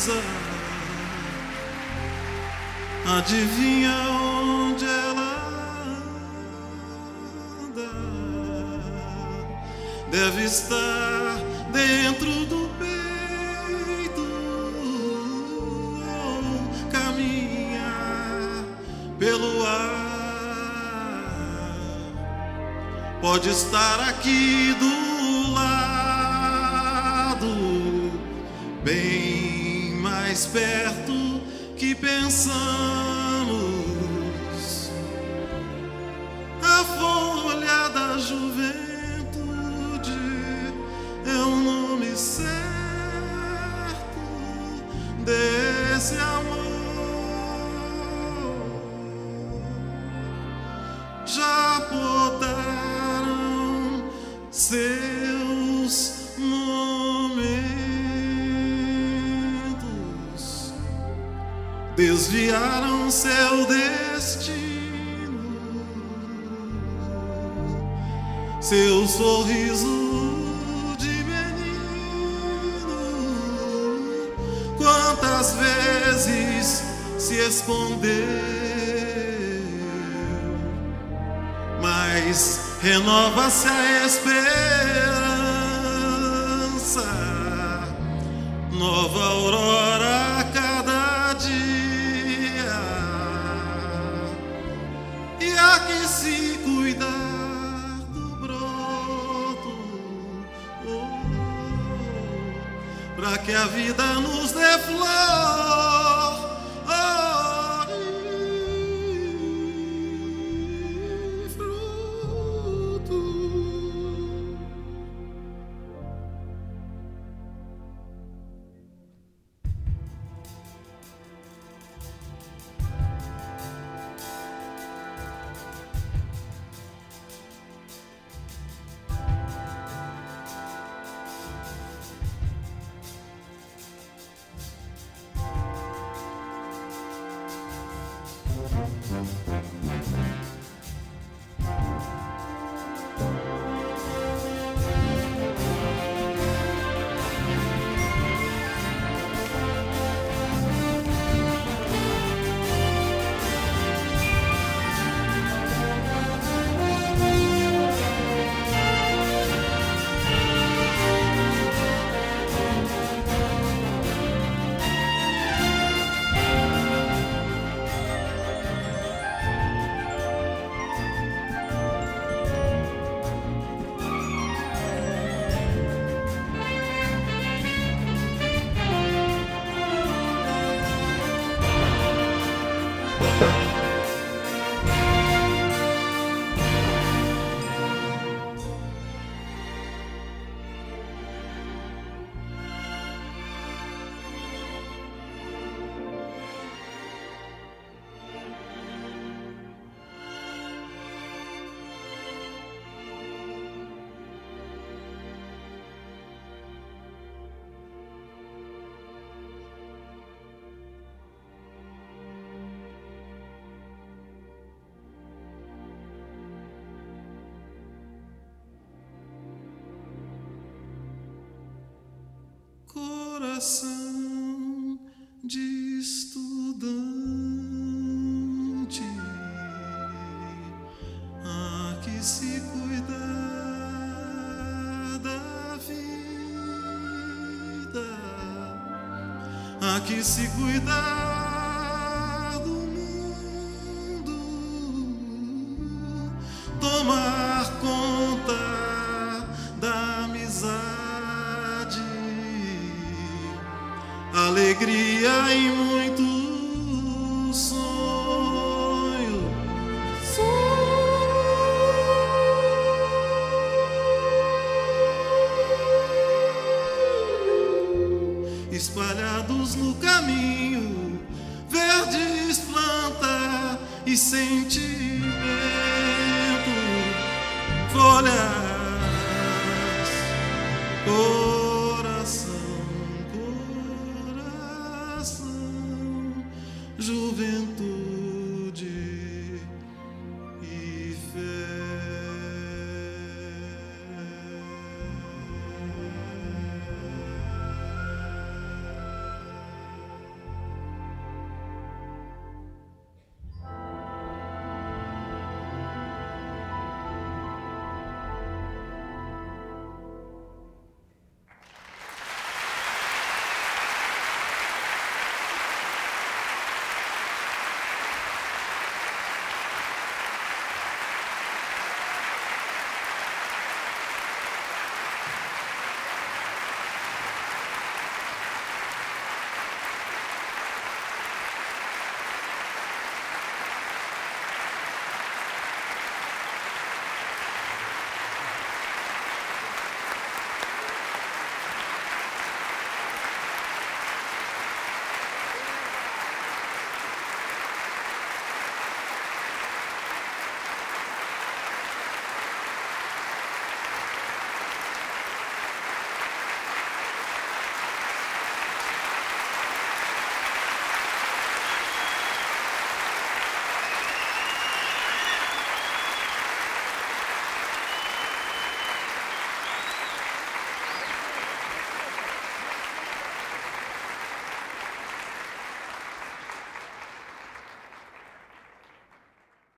coisa. Adivinha onde ela anda? Deve estar dentro do peito. ou caminha pelo ar. Pode estar aqui do mais perto que pensamos. A folha da juventude é o nome certo desse amor. Já podaram seus desviaram seu destino, seu sorriso de menino. Quantas vezes se escondeu? mas renova-se a esperança, nova aurora Coração de estudante, há que se cuidar da vida, há que se cuidar alegria e muito sonho. sonho. Espalhados no caminho, verdes planta e sentir.